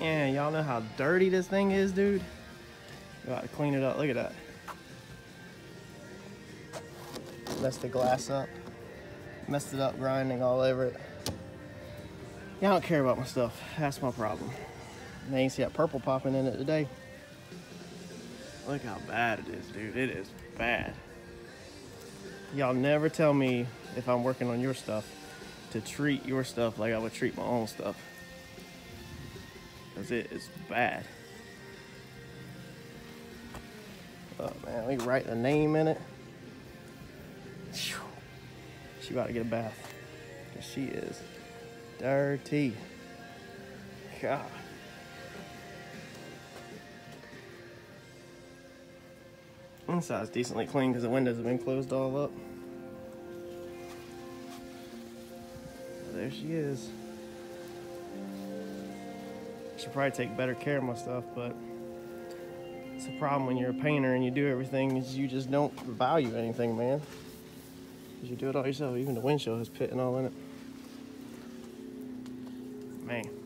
Yeah, y'all know how dirty this thing is, dude? Got to clean it up. Look at that. Messed the glass up. Messed it up grinding all over it. Y'all don't care about my stuff. That's my problem. Now you see that purple popping in it today. Look how bad it is, dude. It is bad. Y'all never tell me if I'm working on your stuff to treat your stuff like I would treat my own stuff. Because it is bad. Oh man, we write the name in it. She about to get a bath. Cause she is dirty. God. Inside's decently clean because the windows have been closed all up. There she is. Should probably take better care of my stuff, but it's a problem when you're a painter and you do everything is you just don't value anything, man. Because you do it all yourself. Even the windshield has pit and all in it. Man.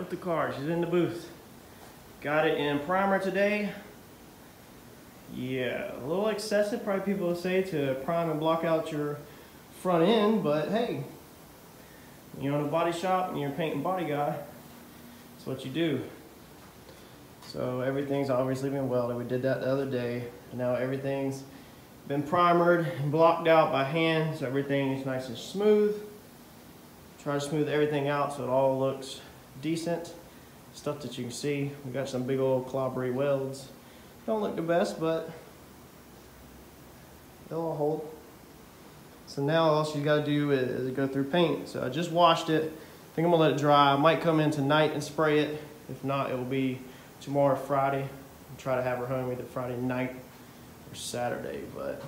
With the car. She's in the booth. Got it in primer today. Yeah, a little excessive, probably people will say, to prime and block out your front end, but hey, you own a body shop and you're a painting body guy, that's what you do. So everything's obviously been welded. We did that the other day. Now everything's been primered and blocked out by hand, so everything is nice and smooth. Try to smooth everything out so it all looks decent. Stuff that you can see. We got some big old clobbery welds. Don't look the best, but they'll all hold. So now all she's got to do is go through paint. So I just washed it. I think I'm gonna let it dry. I might come in tonight and spray it. If not, it will be tomorrow, Friday. I'll try to have her home either Friday night or Saturday. But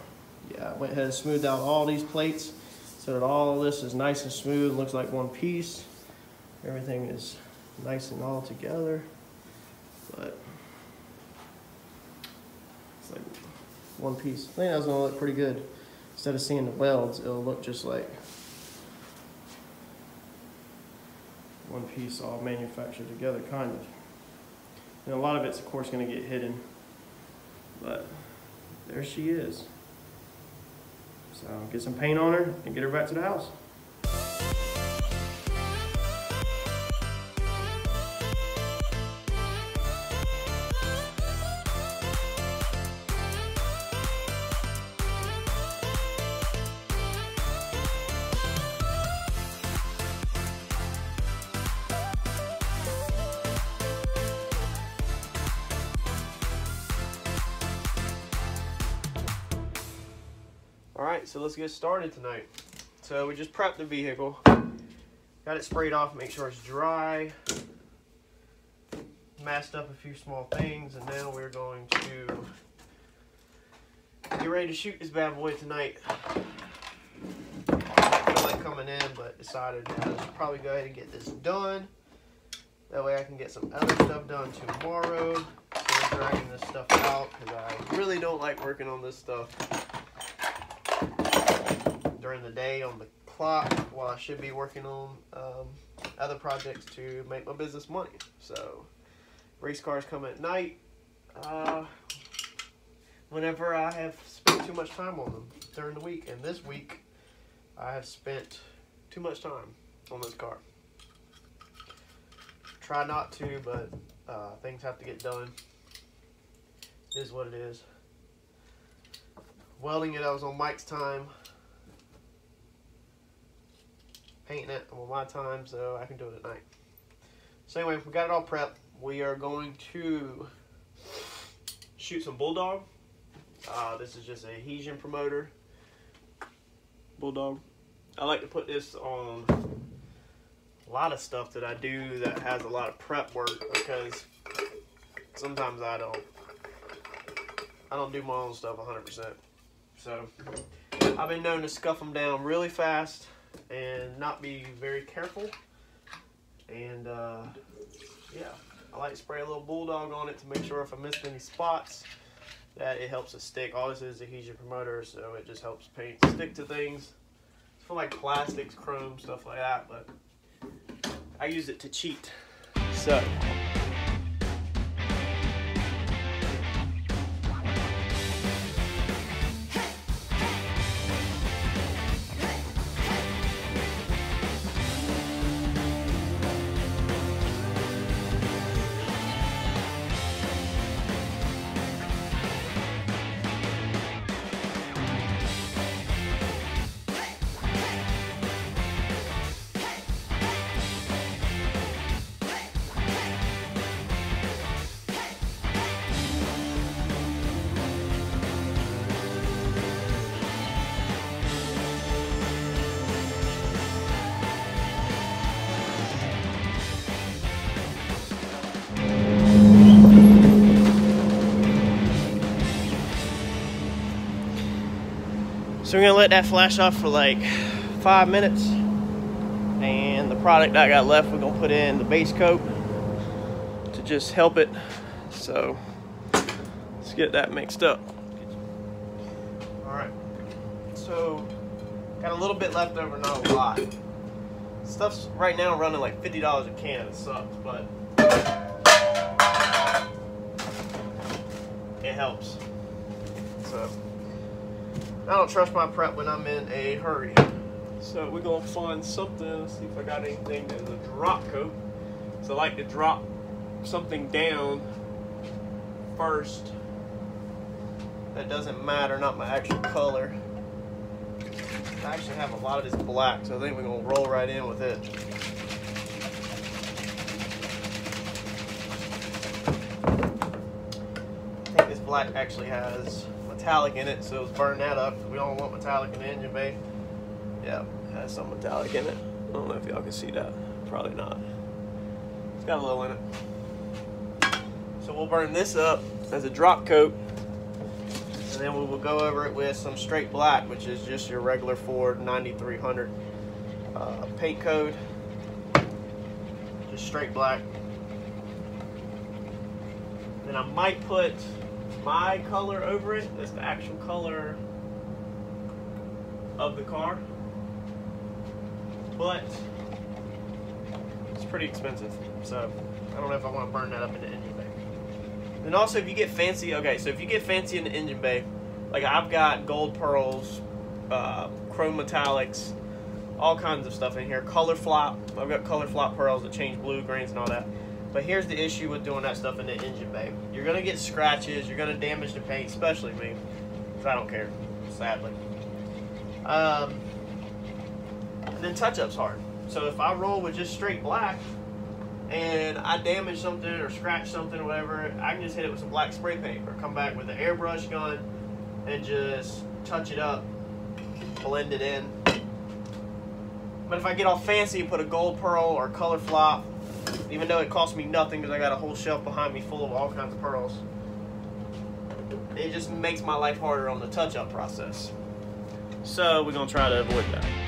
yeah, I went ahead and smoothed out all these plates so that all this is nice and smooth. Looks like one piece. Everything is nice and all together. But it's like one piece. I think that's gonna look pretty good. Instead of seeing the welds, it'll look just like one piece all manufactured together, kind of. And a lot of it's, of course, gonna get hidden. But there she is. So get some paint on her and get her back to the house. Right, so let's get started tonight. So we just prepped the vehicle, got it sprayed off, make sure it's dry, masked up a few small things, and now we're going to get ready to shoot this bad boy tonight. I like coming in, but decided uh, I should probably go ahead and get this done. That way I can get some other stuff done tomorrow. So dragging this stuff out because I really don't like working on this stuff during the day on the clock while I should be working on um, other projects to make my business money. So, race cars come at night uh, whenever I have spent too much time on them during the week. And this week, I have spent too much time on this car. Try not to, but uh, things have to get done. It is what it is. Welding it, I was on Mike's time painting it on my time so I can do it at night. So anyway, we got it all prepped. We are going to shoot some Bulldog. Uh, this is just a adhesion promoter. Bulldog. I like to put this on a lot of stuff that I do that has a lot of prep work because sometimes I don't I don't do my own stuff 100%. So I've been known to scuff them down really fast and not be very careful. And uh, yeah, I like to spray a little bulldog on it to make sure if I missed any spots that it helps it stick. All this is adhesion promoter, so it just helps paint stick to things. It's for like plastics, chrome, stuff like that, but I use it to cheat. So. So we're gonna let that flash off for like five minutes. And the product I got left, we're gonna put in the base coat to just help it. So let's get that mixed up. All right, so got a little bit left over, not a lot. Stuff's right now running like $50 a can, it sucks, but it helps. So. I don't trust my prep when I'm in a hurry. So we're gonna find something, see if I got anything that's a drop coat. So I like to drop something down first. That doesn't matter, not my actual color. I actually have a lot of this black, so I think we're gonna roll right in with it. I think this black actually has metallic in it, so let's burn that up. We don't want metallic in the engine bay. Yeah, it has some metallic in it. I don't know if y'all can see that. Probably not. It's got a little in it. So we'll burn this up as a drop coat. And then we will go over it with some straight black, which is just your regular Ford 9300 uh, paint code. Just straight black. Then I might put my color over it. That's the actual color of the car. But it's pretty expensive. So I don't know if I want to burn that up in the engine bay. And also if you get fancy, okay, so if you get fancy in the engine bay, like I've got gold pearls, uh, chrome metallics, all kinds of stuff in here. Color flop. I've got color flop pearls that change blue, greens, and all that. But here's the issue with doing that stuff in the engine bay. You're gonna get scratches, you're gonna damage the paint, especially me, because I don't care, sadly. Um, and then touch-up's hard. So if I roll with just straight black, and I damage something or scratch something or whatever, I can just hit it with some black spray paint or come back with an airbrush gun and just touch it up, blend it in. But if I get all fancy, and put a gold pearl or color flop, even though it cost me nothing because I got a whole shelf behind me full of all kinds of pearls. It just makes my life harder on the touch-up process. So we're going to try to avoid that.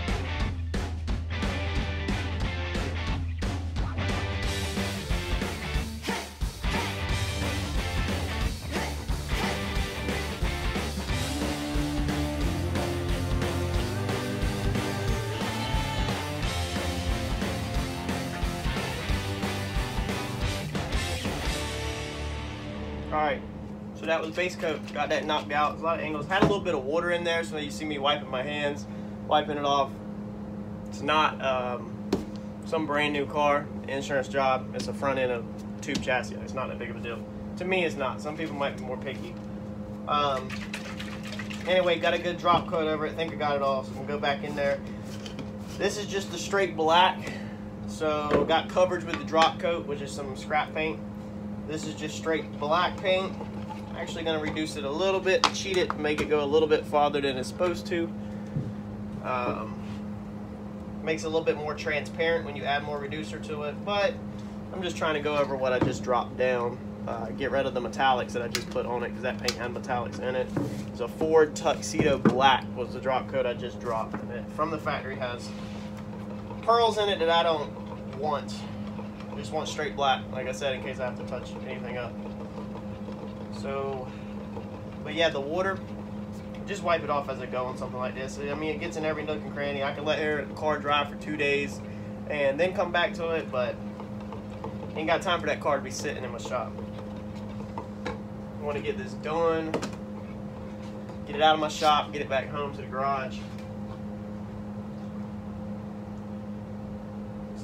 Alright, so that was base coat. Got that knocked out. A lot of angles. Had a little bit of water in there, so you see me wiping my hands, wiping it off. It's not um, some brand new car, insurance job. It's a front end of tube chassis. It's not that big of a deal. To me, it's not. Some people might be more picky. Um, anyway, got a good drop coat over it. think I got it all, so we'll go back in there. This is just the straight black. So got coverage with the drop coat, which is some scrap paint. This is just straight black paint. Actually gonna reduce it a little bit, cheat it, make it go a little bit farther than it's supposed to. Um, makes it a little bit more transparent when you add more reducer to it, but I'm just trying to go over what I just dropped down. Uh, get rid of the metallics that I just put on it because that paint had metallics in it. It's a Ford Tuxedo Black was the drop coat I just dropped. It, from the factory has pearls in it that I don't want. I just want straight black, like I said, in case I have to touch anything up. So, but yeah, the water, just wipe it off as I go on something like this. I mean, it gets in every nook and cranny. I can let the car dry for two days and then come back to it, but ain't got time for that car to be sitting in my shop. I want to get this done, get it out of my shop, get it back home to the garage.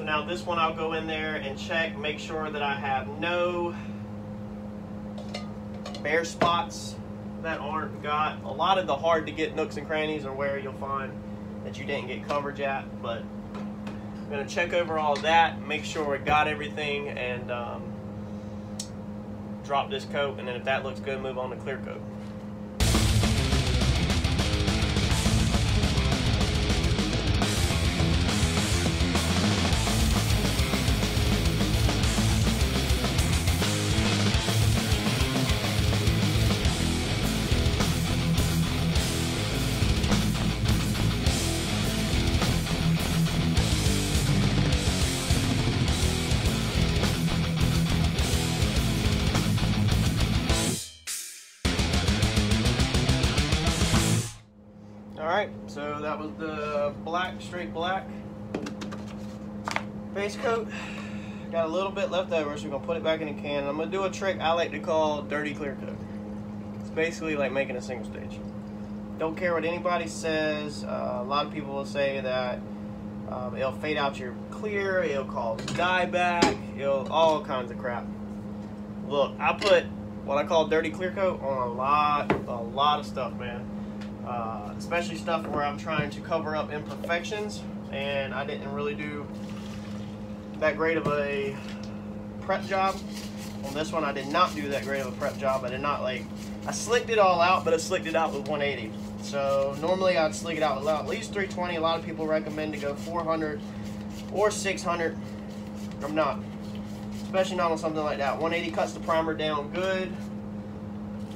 So now this one I'll go in there and check, make sure that I have no bare spots that aren't got. A lot of the hard to get nooks and crannies are where you'll find that you didn't get coverage at, but I'm gonna check over all that, make sure we got everything, and um, drop this coat, and then if that looks good, move on to clear coat. So that was the black, straight black base coat. Got a little bit left over, so we're gonna put it back in the can. I'm gonna do a trick I like to call dirty clear coat. It's basically like making a single stage. Don't care what anybody says. Uh, a lot of people will say that um, it'll fade out your clear, it'll cause dieback, it'll all kinds of crap. Look, I put what I call dirty clear coat on a lot, a lot of stuff, man. Uh, especially stuff where I'm trying to cover up imperfections, and I didn't really do that great of a prep job. On this one, I did not do that great of a prep job. I did not like, I slicked it all out, but I slicked it out with 180. So normally I'd slick it out with at least 320. A lot of people recommend to go 400 or 600. I'm not, especially not on something like that. 180 cuts the primer down good,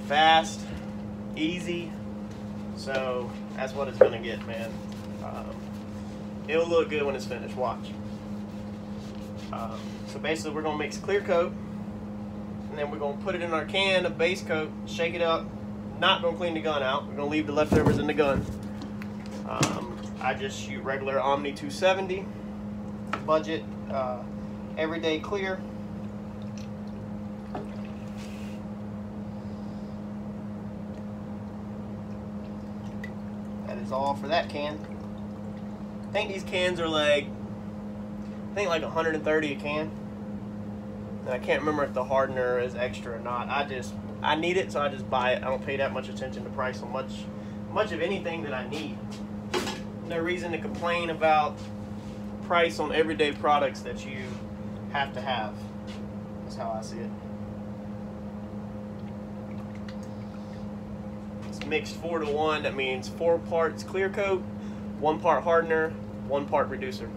fast, easy. So that's what it's gonna get, man. Um, it'll look good when it's finished. Watch. Um, so basically, we're gonna mix clear coat, and then we're gonna put it in our can of base coat, shake it up. Not gonna clean the gun out. We're gonna leave the leftovers in the gun. Um, I just shoot regular Omni 270 budget, uh, everyday clear. All for that can. I think these cans are like, I think like 130 a can. And I can't remember if the hardener is extra or not. I just, I need it, so I just buy it. I don't pay that much attention to price on much, much of anything that I need. No reason to complain about price on everyday products that you have to have. That's how I see it. Mixed four to one. That means four parts clear coat, one part hardener, one part reducer.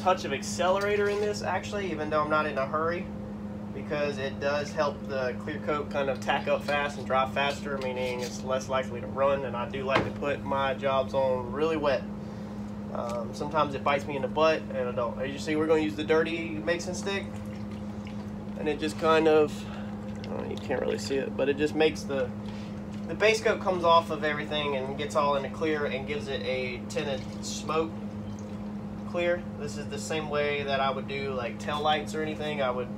Touch of accelerator in this actually, even though I'm not in a hurry, because it does help the clear coat kind of tack up fast and dry faster, meaning it's less likely to run. And I do like to put my jobs on really wet. Um, sometimes it bites me in the butt, and I don't. As you see, we're gonna use the dirty mixing stick, and it just kind of, oh, you can't really see it, but it just makes the the base coat comes off of everything and gets all in the clear and gives it a tinted smoke clear. This is the same way that I would do like tail lights or anything. I would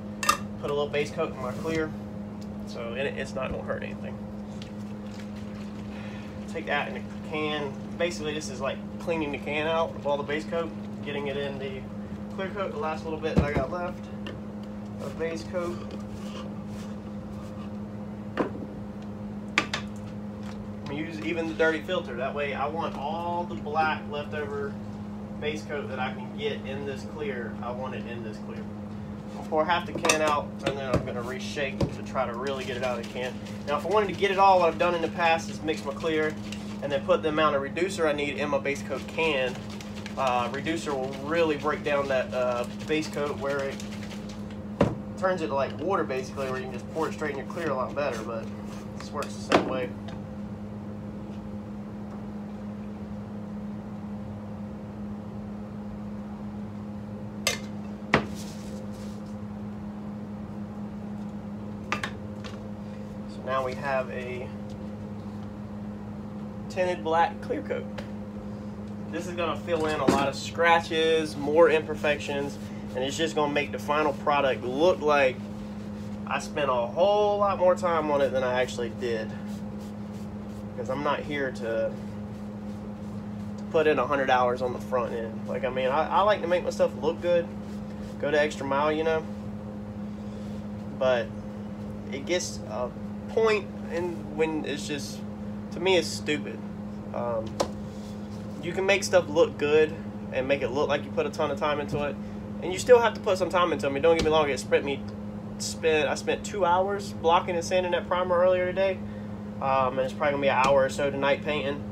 put a little base coat in my clear, so it, it's not gonna hurt anything. Take that in a can. Basically, this is like cleaning the can out of all the base coat, getting it in the clear coat. The last little bit that I got left of base coat. Use even the dirty filter. That way, I want all the black leftover base coat that I can get in this clear, I want it in this clear. I'll pour half the can out, and then I'm gonna reshake to try to really get it out of the can. Now, if I wanted to get it all, what I've done in the past is mix my clear, and then put the amount of reducer I need in my base coat can. Uh, reducer will really break down that uh, base coat where it turns it to like water basically, where you can just pour it straight in your clear a lot better. But this works the same way. So now we have a tinted black clear coat. This is gonna fill in a lot of scratches, more imperfections, and it's just gonna make the final product look like I spent a whole lot more time on it than I actually did. Because I'm not here to put in 100 hours on the front end. Like, I mean, I, I like to make my stuff look good, go the extra mile, you know. But it gets point and when it's just, to me, it's stupid. Um, you can make stuff look good and make it look like you put a ton of time into it, and you still have to put some time into it. I mean, don't get me wrong, it spent me spent I spent two hours blocking and sanding that primer earlier today, um, and it's probably gonna be an hour or so tonight painting.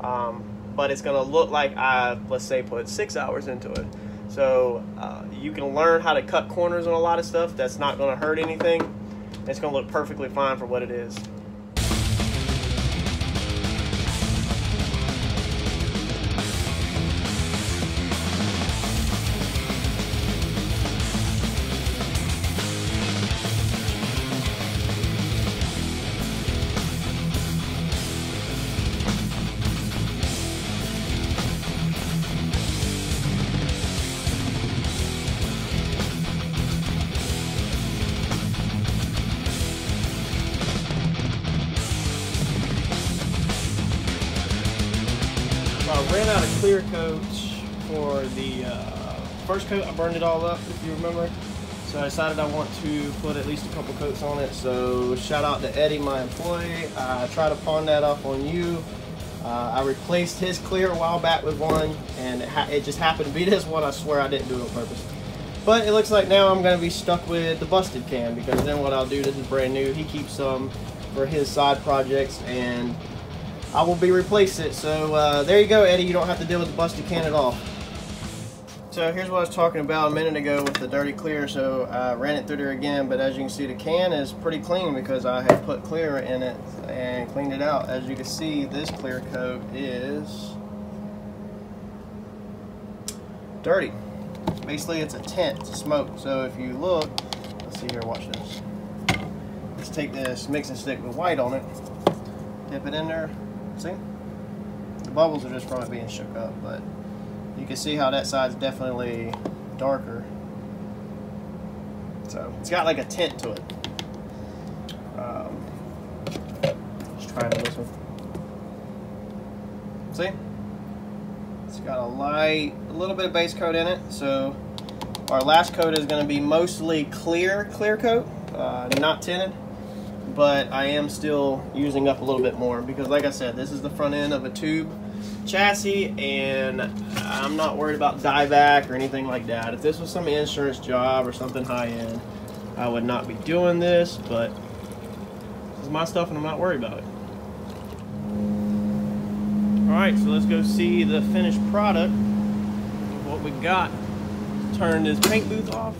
Um, but it's gonna look like I let's say put six hours into it. So uh, you can learn how to cut corners on a lot of stuff. That's not gonna hurt anything. It's gonna look perfectly fine for what it is. The uh, first coat. I burned it all up, if you remember. So I decided I want to put at least a couple coats on it. So shout out to Eddie, my employee. I tried to pawn that off on you. Uh, I replaced his clear a while back with one, and it, it just happened to be this one. I swear I didn't do it on purpose. But it looks like now I'm going to be stuck with the busted can because then what I'll do, this is brand new. He keeps some for his side projects, and I will be replace it. So uh, there you go, Eddie. You don't have to deal with the busted can at all. So here's what I was talking about a minute ago with the dirty clear. So I ran it through there again, but as you can see, the can is pretty clean because I have put clear in it and cleaned it out. As you can see, this clear coat is dirty. Basically, it's a tint, it's a smoke. So if you look, let's see here, watch this. Let's take this mixing stick with white on it, dip it in there. See? The bubbles are just it being shook up, but you can see how that side's definitely darker. So it's got like a tint to it. Um, just trying this one. See? It's got a light, a little bit of base coat in it. So our last coat is going to be mostly clear, clear coat, uh, not tinted but I am still using up a little bit more because like I said this is the front end of a tube chassis and I'm not worried about dieback or anything like that. If this was some insurance job or something high-end I would not be doing this but this is my stuff and I'm not worried about it. Alright so let's go see the finished product. What we got. Turn this paint booth off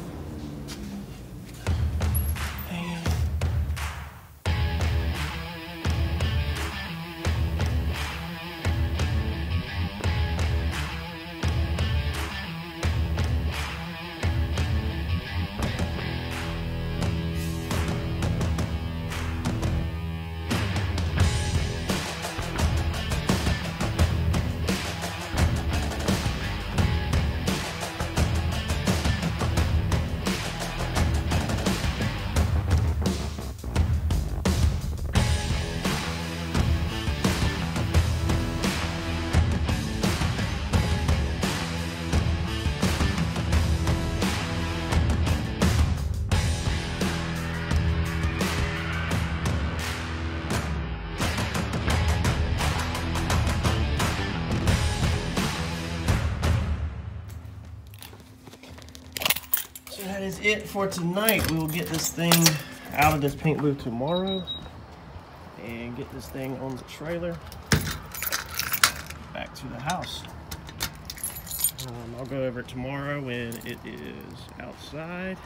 for tonight. We will get this thing out of this paint booth tomorrow and get this thing on the trailer back to the house. Um, I'll go over tomorrow when it is outside